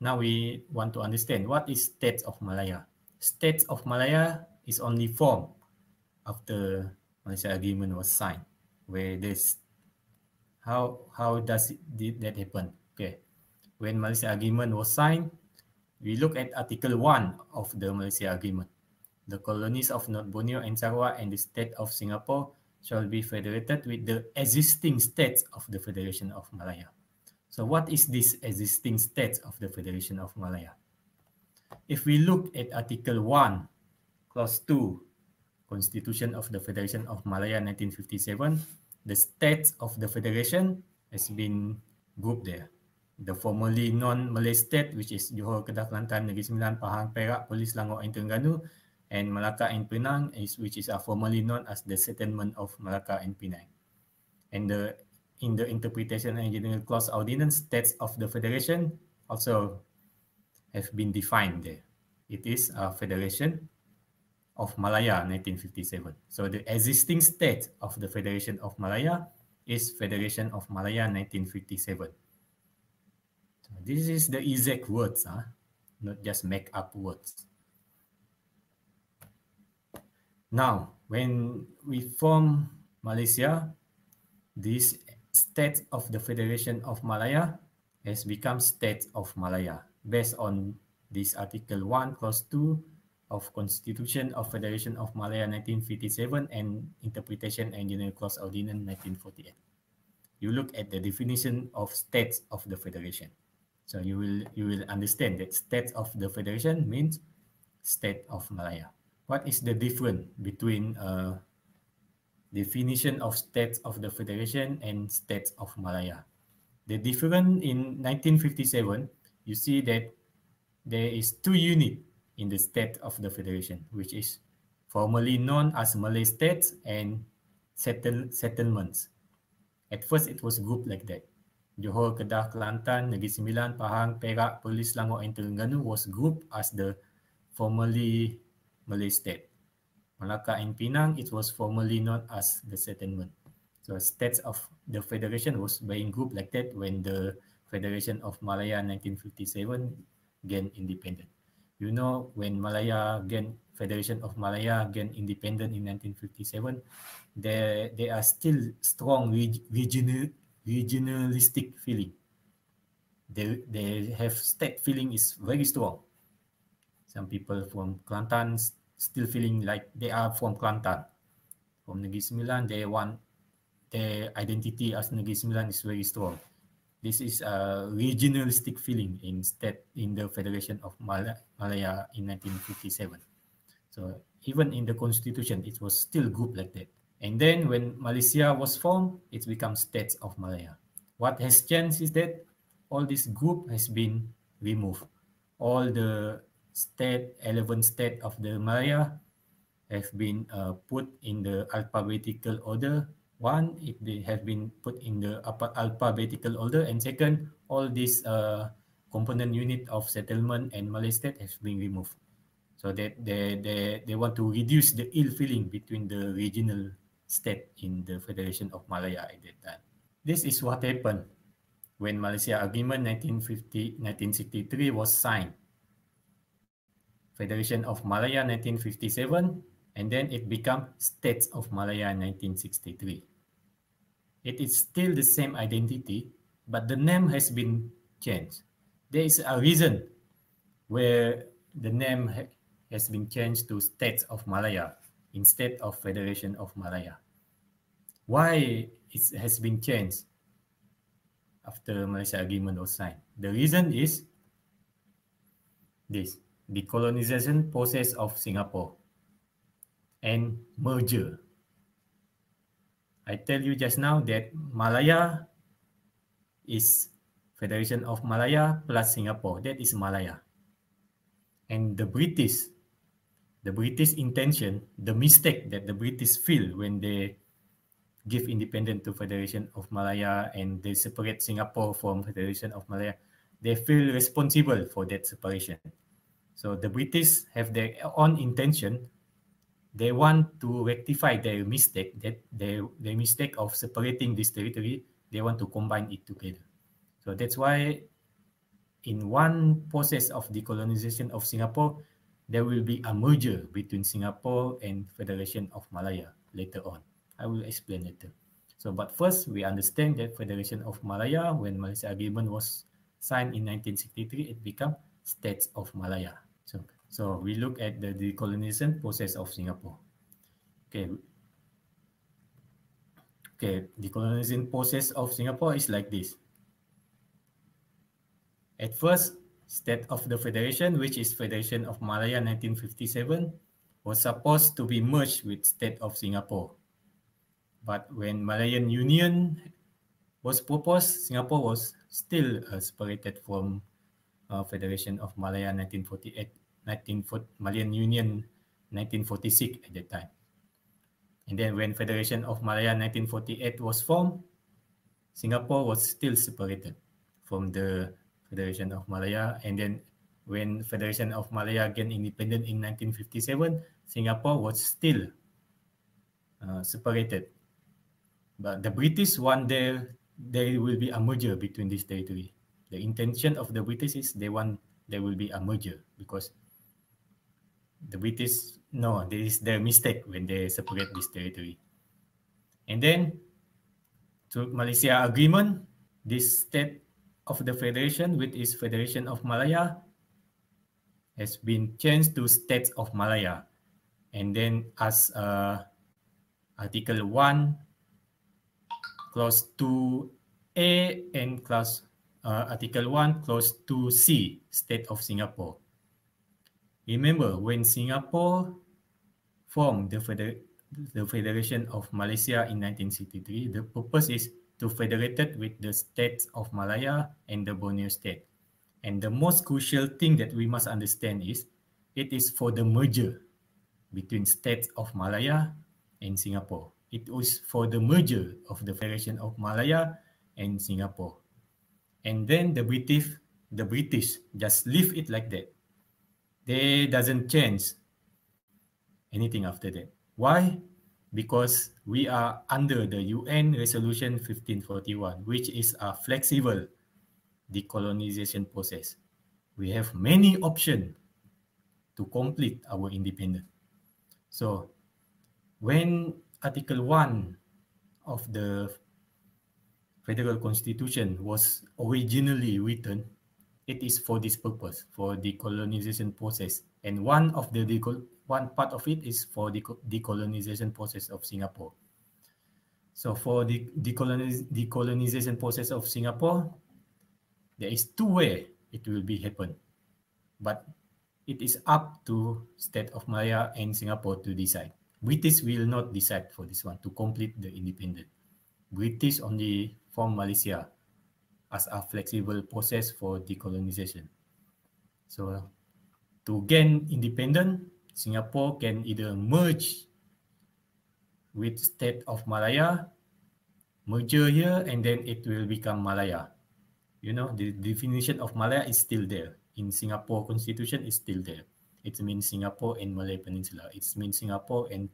now we want to understand what is States of Malaya. States of Malaya is only formed after Malaysia Agreement was signed, where this how how does it, did that happen? Okay, when Malaysia Agreement was signed, we look at Article 1 of the Malaysia Agreement. The colonies of North Borneo and Sarawak and the state of Singapore shall be federated with the existing states of the Federation of Malaya. So what is this existing states of the Federation of Malaya? If we look at Article 1, Clause 2, Constitution of the Federation of Malaya 1957, the states of the Federation has been grouped there. The formerly non-Malay state, which is Johor, Kedah, Kelantan, Negeri Sembilan, Pahang, Perak, Perlis, Selangor, and Terengganu, and Malacca and Penang, is, which is uh, formerly known as the Settlement of Malacca and Penang. And the in the interpretation and general clause ordinance, states of the federation also have been defined there. It is a federation of Malaya 1957. So the existing state of the Federation of Malaya is Federation of Malaya 1957. So this is the exact words, huh? not just make up words. Now, when we form Malaysia, this state of the Federation of Malaya has become state of Malaya based on this Article 1, Clause 2 of Constitution of Federation of Malaya 1957 and Interpretation and General Clause Ordinance 1948. You look at the definition of states of the Federation. So you will you will understand that state of the Federation means state of Malaya. What is the difference between uh, definition of states of the Federation and states of Malaya. The difference in 1957, you see that there is two units in the state of the Federation, which is formerly known as Malay states and settle, settlements. At first, it was grouped like that. Johor, Kedah, Kelantan, Negeri Sembilan, Pahang, Perak, Perlis, Selangor, and Terengganu was grouped as the formerly Malay state. Malacca and Penang, it was formerly known as the settlement. So states of the federation was being grouped like that when the Federation of Malaya 1957 gained independence. You know, when Malaya gained Federation of Malaya gained independence in 1957, there, there are still strong reg regional, regionalistic feeling. They, they have state feeling is very strong. Some people from Kelantan still feeling like they are from Kelantan. From Negeri Sembilan, they want their identity as Negeri Sembilan is very strong. This is a regionalistic feeling instead in the Federation of Malaya, Malaya in 1957. So even in the constitution, it was still grouped like that. And then when Malaysia was formed, it becomes states of Malaya. What has changed is that all this group has been removed. All the state, 11 state of the Malaya have been uh, put in the alphabetical order. One, if they have been put in the alphabetical order. And second, all these uh, component unit of settlement and Malay state has been removed. So that they, they, they want to reduce the ill feeling between the regional state in the Federation of Malaya at that time. This is what happened when Malaysia Agreement 1950, 1963 was signed Federation of Malaya 1957, and then it became States of Malaya 1963. It is still the same identity, but the name has been changed. There is a reason where the name ha has been changed to States of Malaya instead of Federation of Malaya. Why it has been changed after Malaysia Agreement was signed? The reason is this decolonization process of Singapore and merger. I tell you just now that Malaya is Federation of Malaya plus Singapore. That is Malaya. And the British, the British intention, the mistake that the British feel when they give independence to Federation of Malaya and they separate Singapore from Federation of Malaya, they feel responsible for that separation. So the British have their own intention. They want to rectify their mistake, that their, their mistake of separating this territory, they want to combine it together. So that's why in one process of decolonization of Singapore, there will be a merger between Singapore and Federation of Malaya later on. I will explain later. So, but first we understand that Federation of Malaya, when Malaysia Agreement was signed in 1963, it became States of Malaya. So, so we look at the decolonization process of Singapore. Okay. Okay, decolonization process of Singapore is like this. At first, State of the Federation, which is Federation of Malaya 1957, was supposed to be merged with State of Singapore. But when Malayan Union was proposed, Singapore was still uh, separated from uh, Federation of Malaya 1948, 1940, Malayan Union 1946 at that time. And then when Federation of Malaya 1948 was formed, Singapore was still separated from the Federation of Malaya. And then when Federation of Malaya gained independence in 1957, Singapore was still uh, separated. But the British want there, there will be a merger between this territory. The intention of the British is they want there will be a merger because the British no, this is their mistake when they separate this territory. And then to Malaysia agreement, this state of the federation with its Federation of Malaya has been changed to States of Malaya. And then as uh, Article 1, Clause 2A and Clause uh, Article 1, Clause 2C, State of Singapore. Remember, when Singapore formed the, Feder the Federation of Malaysia in 1963, the purpose is to federate it with the states of Malaya and the Borneo state. And the most crucial thing that we must understand is it is for the merger between states of Malaya and Singapore. It was for the merger of the Federation of Malaya and Singapore. And then the British, the British just leave it like that. They doesn't change anything after that. Why? because we are under the UN Resolution 1541, which is a flexible decolonization process. We have many options to complete our independence. So when Article 1 of the Federal Constitution was originally written, it is for this purpose, for the decolonization process. And one of the one part of it is for the decolonization process of Singapore. So for the decoloniz decolonization process of Singapore, there is two way it will be happen, but it is up to state of Malaya and Singapore to decide. British will not decide for this one to complete the independence. British only form Malaysia as a flexible process for decolonization. So to gain independence, Singapore can either merge with state of Malaya, merger here, and then it will become Malaya. You know, the definition of Malaya is still there. In Singapore constitution is still there. It means Singapore and Malay Peninsula. It means Singapore and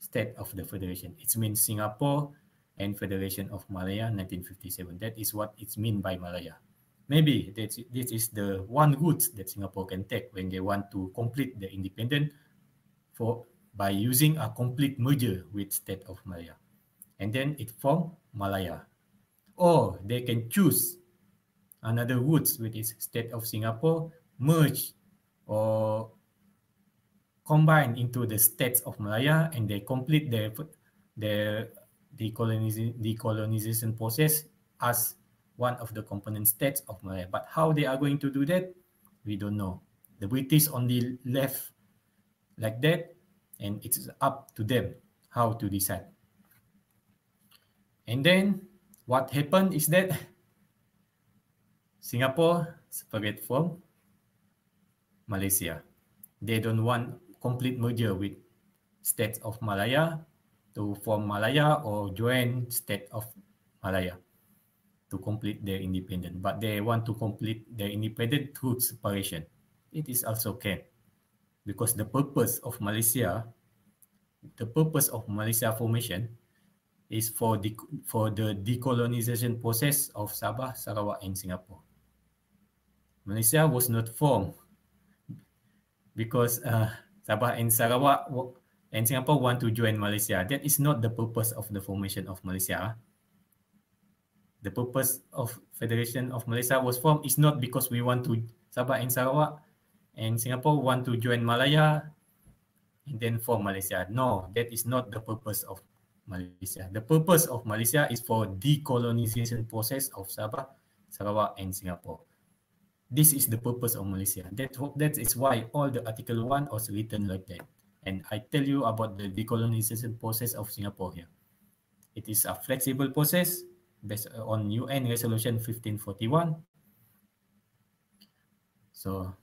state of the federation. It means Singapore and Federation of Malaya 1957. That is what it's mean by Malaya. Maybe that's, this is the one route that Singapore can take when they want to complete the independent for by using a complete merger with state of Malaya. And then it form Malaya. Or they can choose another route with its state of Singapore, merge or combine into the states of Malaya and they complete their, their decolonization, decolonization process as one of the component states of Malaya. But how they are going to do that, we don't know. The British only left like that, and it's up to them how to decide. And then what happened is that Singapore separate from Malaysia. They don't want complete merger with states of Malaya to form Malaya or join state of Malaya to complete their independence, but they want to complete their independence through separation. It is also can because the purpose of Malaysia, the purpose of Malaysia formation is for the for the decolonization process of Sabah, Sarawak, and Singapore. Malaysia was not formed because uh, Sabah and Sarawak and Singapore want to join Malaysia. That is not the purpose of the formation of Malaysia. The purpose of Federation of Malaysia was formed is not because we want to Sabah and Sarawak and Singapore want to join Malaya and then form Malaysia. No, that is not the purpose of Malaysia. The purpose of Malaysia is for decolonization process of Sabah, Sarawak and Singapore. This is the purpose of Malaysia. That, that is why all the Article 1 was written like that. And I tell you about the decolonization process of Singapore here. It is a flexible process based on UN Resolution 1541. So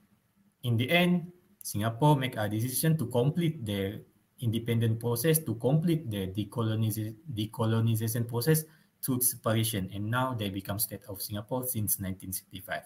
in the end, Singapore make a decision to complete their independent process to complete the decolonization, decolonization process through separation. And now they become state of Singapore since 1965.